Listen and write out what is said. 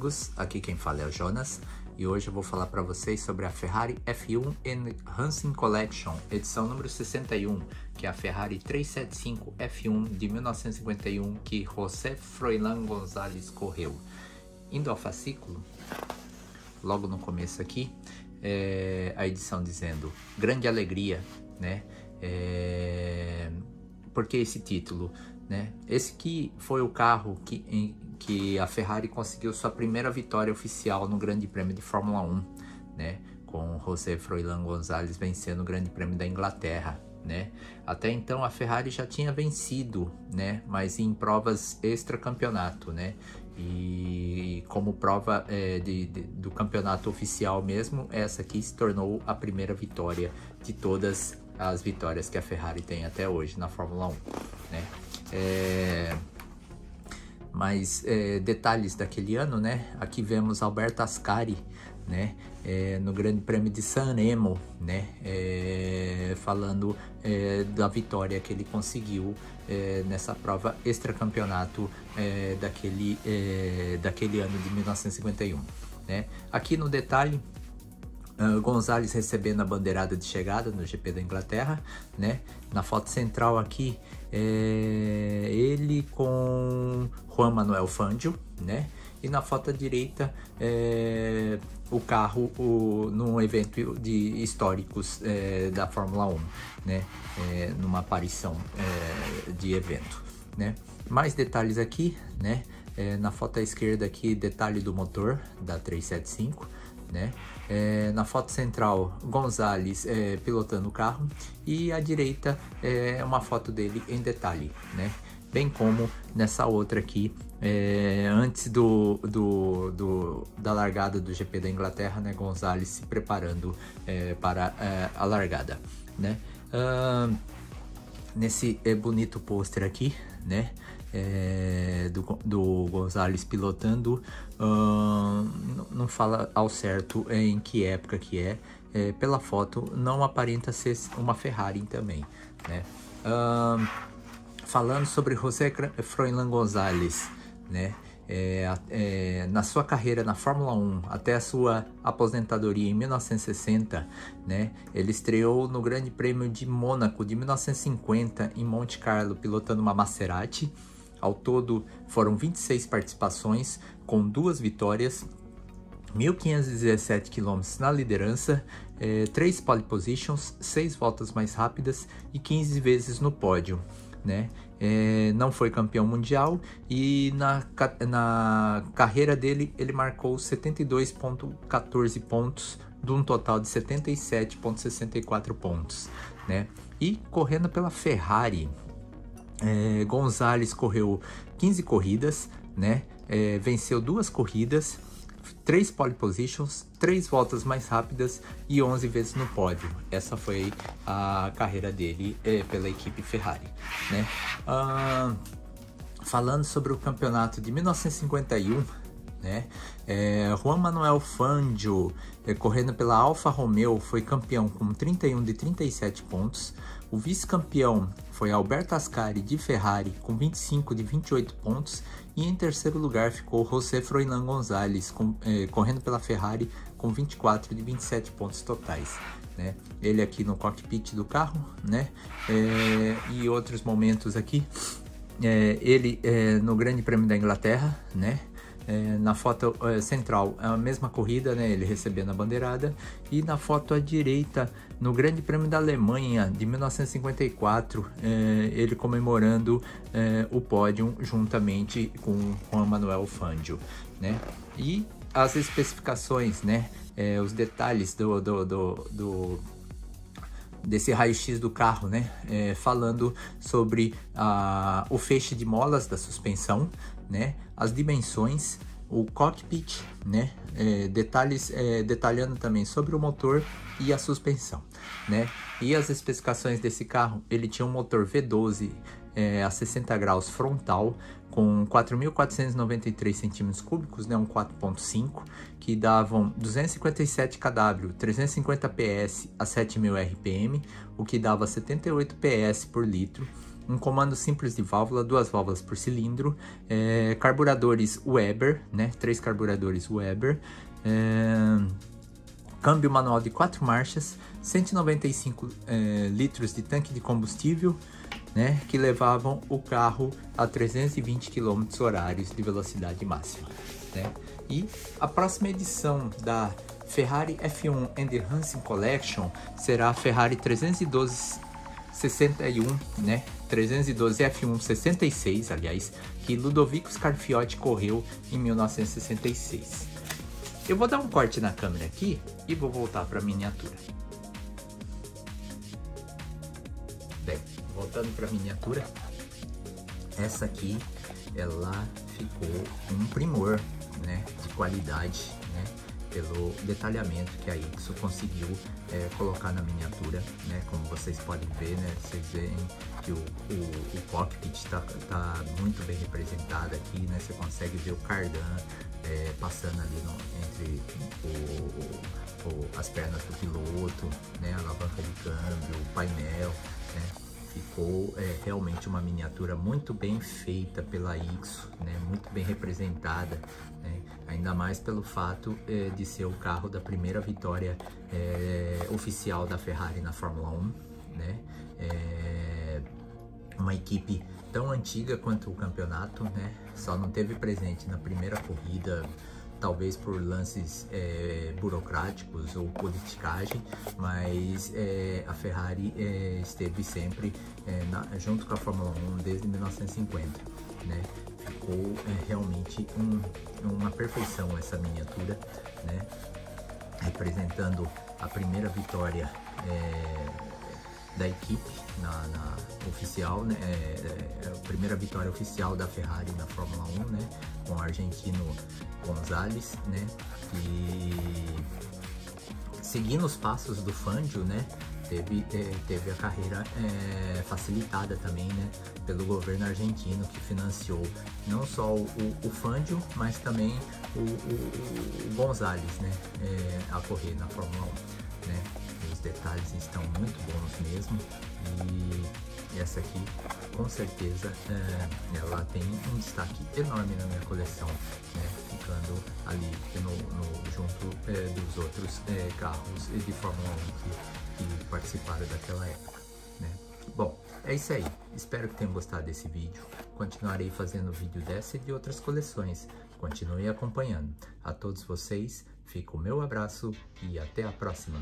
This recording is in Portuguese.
amigos, aqui quem fala é o Jonas e hoje eu vou falar para vocês sobre a Ferrari F1 Enhancing Collection, edição número 61, que é a Ferrari 375 F1 de 1951 que José Froilán González correu. Indo ao fascículo, logo no começo aqui, é a edição dizendo grande alegria, né? É... Esse título? Né? Esse que foi o carro que, em, que a Ferrari conseguiu sua primeira vitória oficial no Grande Prêmio de Fórmula 1, né? com José Froilán Gonzalez vencendo o Grande Prêmio da Inglaterra. Né? Até então a Ferrari já tinha vencido, né? mas em provas extra-campeonato. Né? E como prova é, de, de, do campeonato oficial mesmo, essa aqui se tornou a primeira vitória de todas as vitórias que a Ferrari tem até hoje na Fórmula 1. Né? É... Mais é, detalhes daquele ano, né? Aqui vemos Alberto Ascari, né? É, no Grande Prêmio de San Remo, né? É, falando é, da vitória que ele conseguiu é, nessa prova extracampeonato é, daquele, daquele ano de 1951, né? Aqui no detalhe Uh, Gonzalez recebendo a bandeirada de chegada no GP da Inglaterra, né? Na foto central aqui, é ele com Juan Manuel Fangio, né? E na foto direita, é, o carro o, num evento de históricos é, da Fórmula 1, né? É, numa aparição é, de evento, né? Mais detalhes aqui, né? É, na foto à esquerda aqui, detalhe do motor da 375, né? É, na foto central, Gonzalez é, pilotando o carro e à direita é uma foto dele em detalhe, né? Bem como nessa outra aqui, é, antes do, do, do, da largada do GP da Inglaterra, né? Gonzalez se preparando é, para é, a largada, né? Uh, nesse é, bonito pôster aqui, né? É, do, do Gonzalez pilotando, não fala ao certo em que época que é, é, pela foto não aparenta ser uma Ferrari também, né? Falando sobre José Froilán Gonzalez, né? É, é, na sua carreira na Fórmula 1 até a sua aposentadoria em 1960, né, ele estreou no Grande Prêmio de Mônaco de 1950 em Monte Carlo pilotando uma Maserati. Ao todo foram 26 participações com duas vitórias, 1.517 km na liderança, é, 3 pole positions, 6 voltas mais rápidas e 15 vezes no pódio né? É, não foi campeão mundial e na, na carreira dele ele marcou 72,14 pontos de um total de 77,64 pontos, né? E correndo pela Ferrari, é, Gonzalez correu 15 corridas, né? É, venceu duas corridas, três pole positions, três voltas mais rápidas e 11 vezes no pódio. Essa foi a carreira dele é, pela equipe Ferrari, né? Ah, falando sobre o campeonato de 1951, né? É, Juan Manuel Fangio, é, correndo pela Alfa Romeo, foi campeão com 31 de 37 pontos. O vice-campeão foi Alberto Ascari de Ferrari com 25 de 28 pontos e em terceiro lugar ficou José Froilán Gonzalez com, eh, correndo pela Ferrari com 24 de 27 pontos totais. Né? Ele aqui no cockpit do carro, né? É, e outros momentos aqui. É, ele é, no Grande Prêmio da Inglaterra, né? É, na foto é, central é a mesma corrida, né, ele recebendo a bandeirada, e na foto à direita, no Grande Prêmio da Alemanha de 1954, é, ele comemorando é, o pódio juntamente com Juan Manuel Fangio, né, e as especificações, né, é, os detalhes do, do, do, do desse raio-x do carro, né? É, falando sobre a, o feixe de molas da suspensão, né? As dimensões, o cockpit, né? É, detalhes, é, detalhando também sobre o motor e a suspensão, né? E as especificações desse carro, ele tinha um motor V12 é, a 60 graus frontal com 4.493 centímetros cúbicos, né, um 4.5, que davam 257 kW, 350 PS a 7.000 RPM, o que dava 78 PS por litro, um comando simples de válvula, duas válvulas por cilindro, é, carburadores Weber, né? Três carburadores Weber, é, câmbio manual de quatro marchas, 195 é, litros de tanque de combustível, né? Que levavam o carro a 320 km horários de velocidade máxima, né? E a próxima edição da Ferrari F1 and Racing Collection será a Ferrari 312 61, né? 312 F1 66, aliás, que Ludovico Scarfiotti correu em 1966. Eu vou dar um corte na câmera aqui e vou voltar para a miniatura. Bem, voltando para a miniatura, essa aqui ela ficou um primor, né, de qualidade? Pelo detalhamento que a Ixo conseguiu é, colocar na miniatura, né? Como vocês podem ver, né? Vocês veem que o, o, o cockpit está tá muito bem representado aqui, né? Você consegue ver o cardan é, passando ali no, entre o, o, as pernas do piloto, né? A alavanca de câmbio, o painel, né? ficou é, realmente uma miniatura muito bem feita pela Ixo, né, muito bem representada, né, ainda mais pelo fato é, de ser o carro da primeira vitória é, oficial da Ferrari na Fórmula 1, né, é, uma equipe tão antiga quanto o campeonato, né, só não teve presente na primeira corrida talvez por lances é, burocráticos ou politicagem, mas é, a Ferrari é, esteve sempre na, junto com a Fórmula 1 desde 1950, né? Ficou é, realmente um, uma perfeição essa miniatura, né? Representando a primeira vitória é, da equipe na, na oficial, né? É, é, a primeira vitória oficial da Ferrari na Fórmula 1, né? Com o argentino Gonzalez, né? E seguindo os passos do Fangio, né? Teve, é, teve a carreira é, facilitada também, né? Pelo governo argentino que financiou não só o, o Fangio, mas também o, o, o Gonzalez, né? É, a correr na Fórmula 1, né? Os detalhes estão muito bons mesmo e essa aqui com certeza é, ela tem um destaque enorme na minha coleção, né? Ali no, no junto é, dos outros é, carros de Fórmula 1 que, que participaram daquela época. Né? Bom, é isso aí. Espero que tenham gostado desse vídeo. Continuarei fazendo vídeo dessa e de outras coleções. Continue acompanhando. A todos vocês, fica o meu abraço e até a próxima.